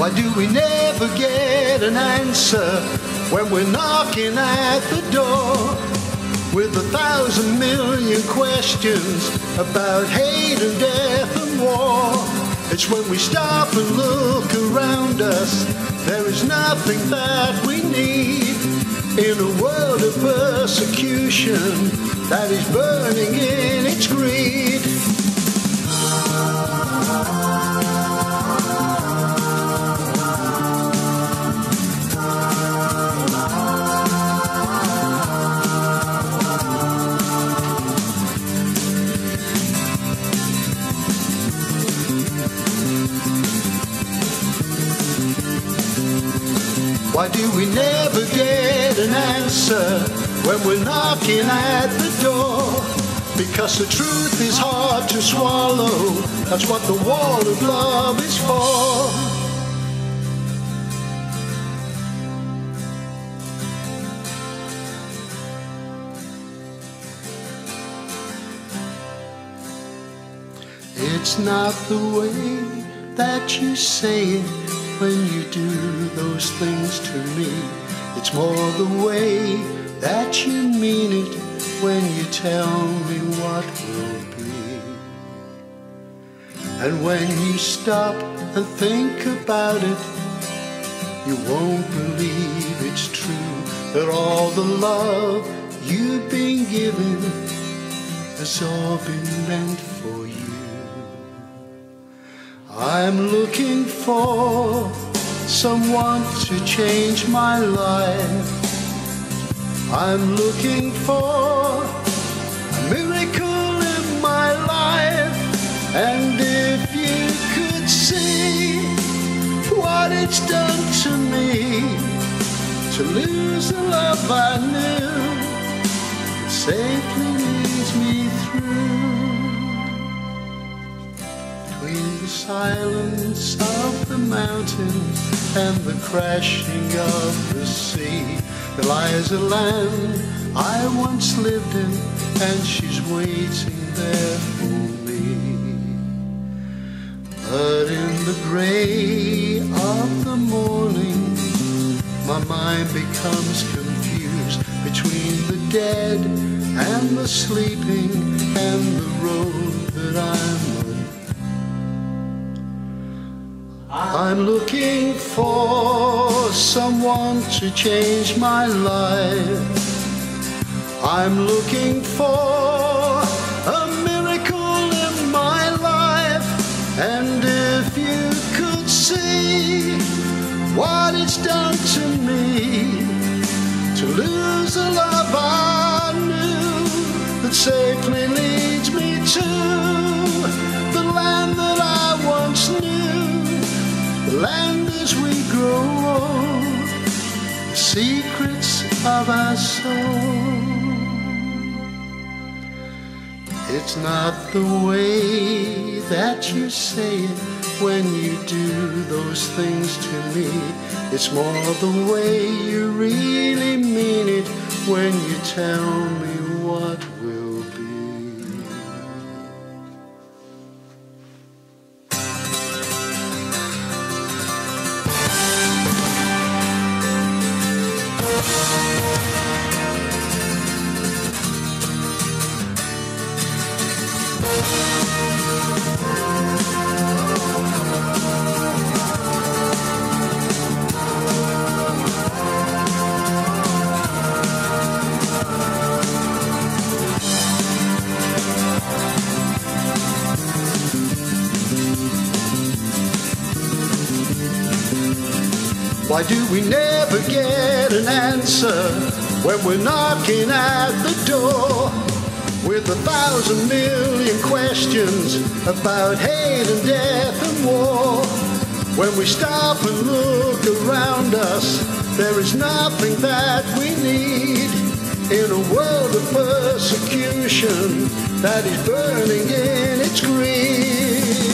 Why do we never get an answer when we're knocking at the door? With a thousand million questions about hate and death and war? It's when we stop and look around us, there is nothing that we need in a world of persecution that is burning in its greed. Why do we never get an answer when we're knocking at the door? Because the truth is hard to swallow. That's what the wall of love is for. It's not the way that you say it when you do those things to me. It's more the way that you mean it when you tell me what will be. And when you stop and think about it, you won't believe it's true that all the love you've been given has all been meant for you. I'm looking for someone to change my life. I'm looking for a miracle in my life. And if you could see what it's done to me, to lose the love I knew, safely leads me through the silence of the mountains and the crashing of the sea. There lies a land I once lived in, and she's waiting there for me. But in the gray of the morning, my mind becomes confused between the dead and the sleeping and the road that I'm I'm looking for someone to change my life. I'm looking for a miracle in my life. And if you could see what it's done to me, to lose the love I knew that safely leads me to land as we grow old, the secrets of our soul. It's not the way that you say it when you do those things to me. It's more the way you really mean it when you tell me what Why do we never get an answer when we're knocking at the door with a thousand million questions about hate and death and war. When we stop and look around us, there is nothing that we need in a world of persecution that is burning in its greed.